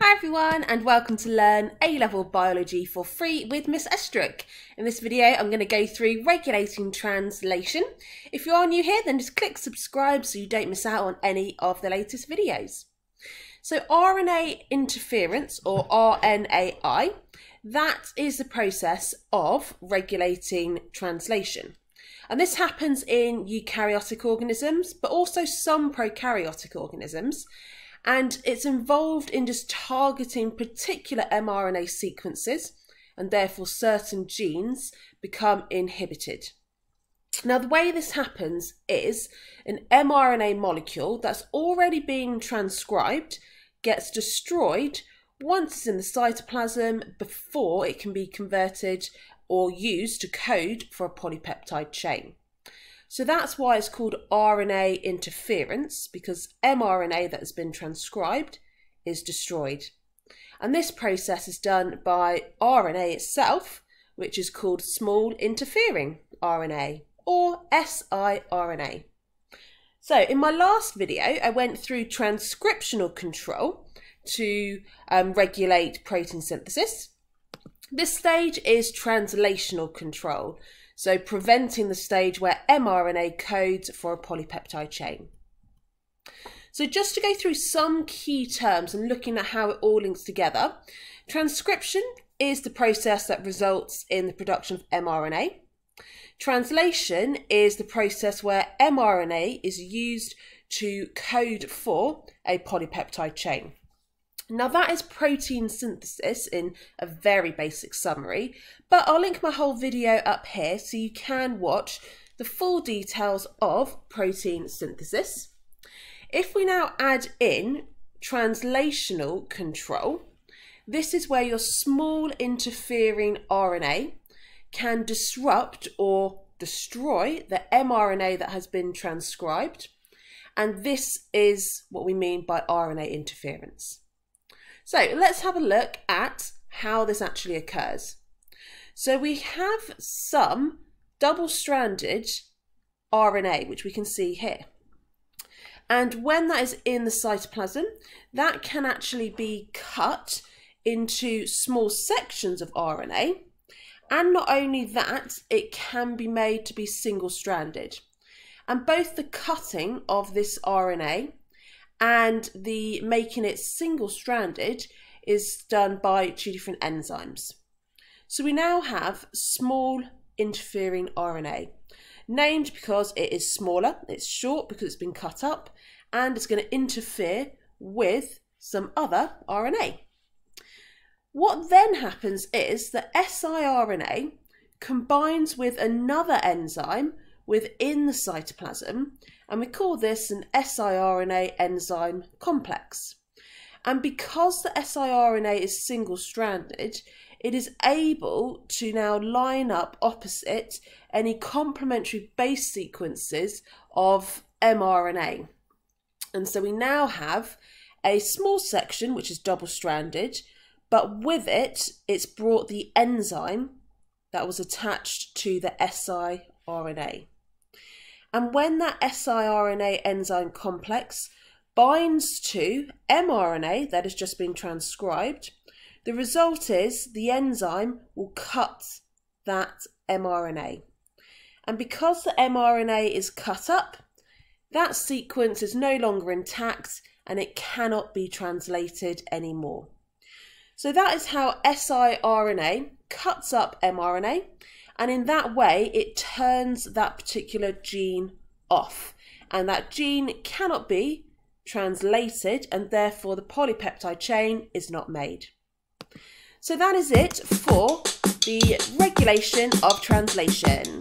Hi everyone and welcome to Learn A-Level Biology for free with Miss Estruch. In this video I'm going to go through regulating translation. If you are new here then just click subscribe so you don't miss out on any of the latest videos. So RNA interference or RNAi, that is the process of regulating translation. And this happens in eukaryotic organisms but also some prokaryotic organisms and it's involved in just targeting particular mRNA sequences and therefore certain genes become inhibited. Now, the way this happens is an mRNA molecule that's already being transcribed gets destroyed once it's in the cytoplasm before it can be converted or used to code for a polypeptide chain. So that's why it's called RNA interference, because mRNA that has been transcribed is destroyed. And this process is done by RNA itself, which is called small interfering RNA or siRNA. So in my last video, I went through transcriptional control to um, regulate protein synthesis. This stage is translational control. So preventing the stage where mRNA codes for a polypeptide chain. So just to go through some key terms and looking at how it all links together, transcription is the process that results in the production of mRNA. Translation is the process where mRNA is used to code for a polypeptide chain. Now that is protein synthesis in a very basic summary, but I'll link my whole video up here so you can watch the full details of protein synthesis. If we now add in translational control, this is where your small interfering RNA can disrupt or destroy the mRNA that has been transcribed. And this is what we mean by RNA interference. So let's have a look at how this actually occurs. So we have some double-stranded RNA, which we can see here. And when that is in the cytoplasm, that can actually be cut into small sections of RNA. And not only that, it can be made to be single-stranded. And both the cutting of this RNA and the making it single stranded is done by two different enzymes. So we now have small interfering RNA, named because it is smaller, it's short because it's been cut up, and it's going to interfere with some other RNA. What then happens is that siRNA combines with another enzyme within the cytoplasm and we call this an siRNA enzyme complex. And because the siRNA is single stranded, it is able to now line up opposite any complementary base sequences of mRNA. And so we now have a small section which is double stranded, but with it, it's brought the enzyme that was attached to the siRNA. And when that siRNA enzyme complex binds to mRNA that has just been transcribed, the result is the enzyme will cut that mRNA. And because the mRNA is cut up, that sequence is no longer intact and it cannot be translated anymore. So that is how siRNA cuts up mRNA and in that way, it turns that particular gene off. And that gene cannot be translated, and therefore the polypeptide chain is not made. So that is it for the regulation of translation.